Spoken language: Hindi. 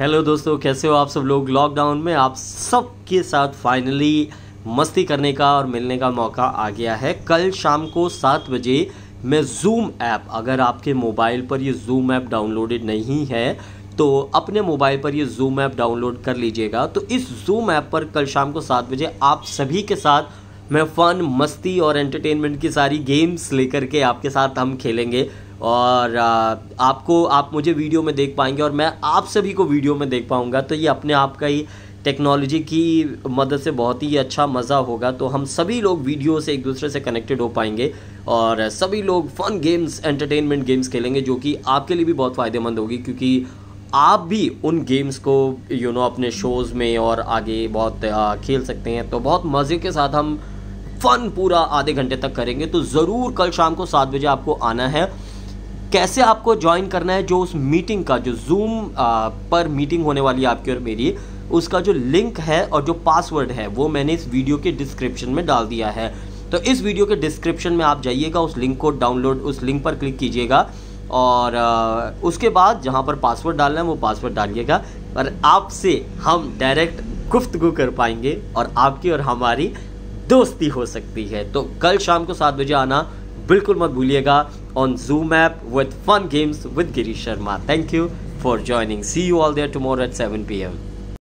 हेलो दोस्तों, कैसे हो आप सब लोग? लॉकडाउन में आप सबके साथ फाइनली मस्ती करने का और मिलने का मौका आ गया है। कल शाम को सात बजे मैं जूम ऐप अगर आपके मोबाइल पर ये जूम ऐप डाउनलोडेड नहीं है तो अपने मोबाइल पर ये जूम ऐप डाउनलोड कर लीजिएगा। तो इस जूम ऐप पर कल शाम को सात बजे आप सभी के साथ मैं फ़न मस्ती और एंटरटेनमेंट की सारी गेम्स लेकर के आपके साथ हम खेलेंगे। और आपको आप मुझे वीडियो में देख पाएँगे और मैं आप सभी को वीडियो में देख पाऊँगा तो ये अपने आप का ही टेक्नोलॉजी की मदद से बहुत ही अच्छा मज़ा होगा। तो हम सभी लोग वीडियो से एक दूसरे से कनेक्टेड हो पाएँगे और सभी लोग फन गेम्स एंटरटेनमेंट गेम्स खेलेंगे जो कि आपके लिए भी बहुत फ़ायदेमंद होगी क्योंकि आप भी उन गेम्स को यू you नो know, अपने शोज़ में और आगे बहुत खेल सकते हैं। तो बहुत मज़े के साथ हम फ़न पूरा आधे घंटे तक करेंगे। तो ज़रूर कल शाम को सात बजे आपको आना है। कैसे आपको ज्वाइन करना है जो उस मीटिंग का, जो जूम पर मीटिंग होने वाली है आपकी और मेरी, उसका जो लिंक है और जो पासवर्ड है, वो मैंने इस वीडियो के डिस्क्रिप्शन में डाल दिया है। तो इस वीडियो के डिस्क्रिप्शन में आप जाइएगा, उस लिंक को डाउनलोड उस लिंक पर क्लिक कीजिएगा और उसके बाद जहाँ पर पासवर्ड डालना है, वो पासवर्ड डालिएगा। और आपसे हम डायरेक्ट गुफ्तगु कर पाएँगे और आपकी और हमारी दोस्ती हो सकती है। तो कल शाम को सात बजे आना, बिल्कुल मत भूलिएगा। on Zoom app with fun games with Giri Sharma. Thank you for joining. See you all there tomorrow at 7 pm.